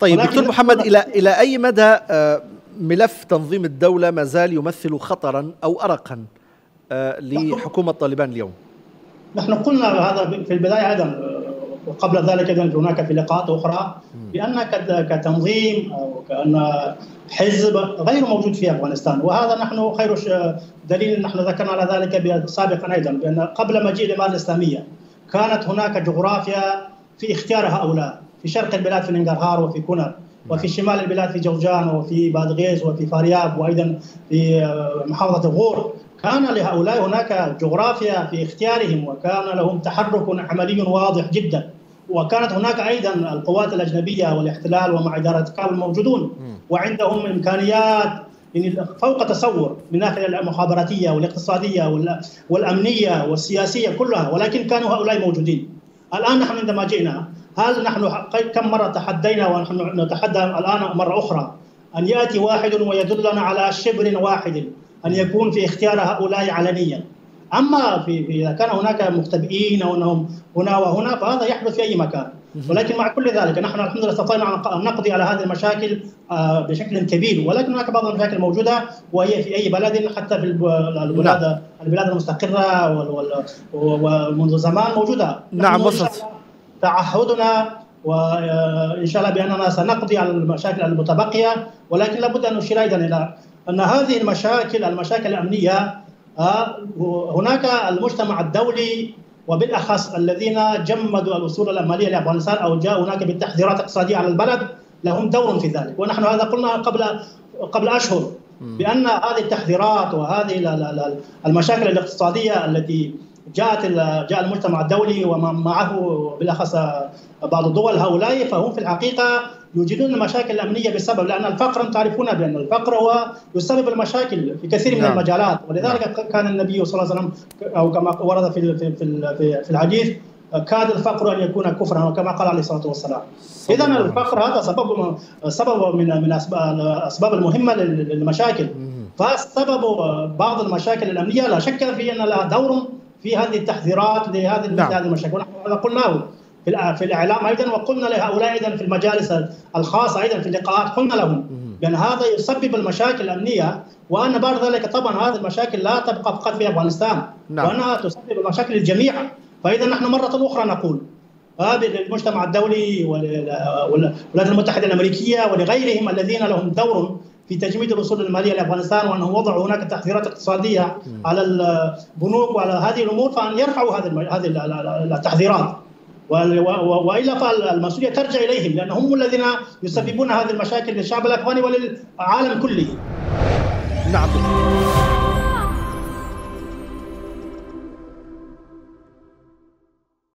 طيب دكتور محمد إلى إلى أي مدى ملف تنظيم الدولة ما زال يمثل خطرا أو ارقا لحكومة طالبان اليوم؟ نحن قلنا هذا في البداية أيضا وقبل ذلك أيضا هناك في لقاءات أخرى بأن كتنظيم أو كأن حزب غير موجود في أفغانستان. وهذا نحن خير دليل نحن ذكرنا على ذلك سابقا أيضا بأن قبل مجيء الإمارة الإسلامية كانت هناك جغرافيا في اختيار هؤلاء. في شرق البلاد في ننجرهار وفي كونر وفي شمال البلاد في جوزجان وفي بادغيس وفي فارياب وأيضا في محافظة الغور كان لهؤلاء هناك جغرافيا في اختيارهم وكان لهم تحرك عملي واضح جدا. وكانت هناك أيضا القوات الأجنبية والاحتلال ومع إدارة كابل موجودون. وعندهم إمكانيات فوق تصور من الناحيه المخابراتية والاقتصادية والأمنية والسياسية كلها ولكن كانوا هؤلاء موجودين. الآن نحن عندما جئنا هل نحن كم مرة تحدينا ونحن نتحدى الآن مرة أخرى أن يأتي واحد ويدلنا على شبر واحد أن يكون في اختيار هؤلاء علنيا. أما في إذا كان هناك مختبئين أو انهم هنا وهنا فهذا يحدث في أي مكان. ولكن مع كل ذلك نحن الحمد لله استطعنا أن نقضي على هذه المشاكل بشكل كبير. ولكن هناك بعض المشاكل موجودة وهي في أي بلد حتى في البلاد البلاد المستقرة ومنذ زمان موجودة. نعم وصلت. تعهدنا وان شاء الله بأننا سنقضي على المشاكل المتبقية ولكن لابد أن نشير أيضا إلى أن هذه المشاكل المشاكل الأمنية هناك المجتمع الدولي وبالأخص الذين جمدوا الاصول الماليه لأفغانستان أو جاءوا هناك بالتحذيرات الاقتصادية على البلد لهم دور في ذلك. ونحن هذا قلنا قبل قبل أشهر بأن هذه التحذيرات وهذه المشاكل الاقتصادية التي جاءت جاء المجتمع الدولي ومعه بالأخص بعض الدول هؤلاء فهم في الحقيقة يوجدون المشاكل الأمنية بسبب لأن الفقر تعرفون بأن الفقر هو يسبب المشاكل في كثير من نعم. المجالات ولذلك نعم. كان النبي صلى الله عليه وسلم أو كما ورد في في في, في الحديث كاد الفقر أن يكون كفرا وكما قال عليه الصلاة والسلام. اذا الفقر هذا سبب سبب من من الأسباب المهمة للمشاكل فسبب بعض المشاكل الأمنية لا شك في أن لها دور في هذه التحذيرات لهذه نعم. هذه المشاكل ونحن قلناه في الإعلام أيضا وقلنا لهؤلاء أيضا في المجالس الخاصه أيضا في اللقاءات قلنا لهم بان هذا يسبب المشاكل الامنيه وأن بعد ذلك طبعا هذه المشاكل لا تبقى فقط في أفغانستان نعم. وأنها تسبب المشاكل للجميع فاذا نحن مرة أخرى نقول للمجتمع الدولي والولايات المتحدة الأمريكية ولغيرهم الذين لهم دور في تجميد الأصول المالية لأفغانستان وانهم وضعوا هناك تحذيرات اقتصادية على البنوك وعلى هذه الأمور فأن يرفعوا هذه هذه التحذيرات. وإلا فالمسؤولية ترجع إليهم لأن هم الذين يسببون هذه المشاكل للشعب الأفغاني وللعالم كله. نعم.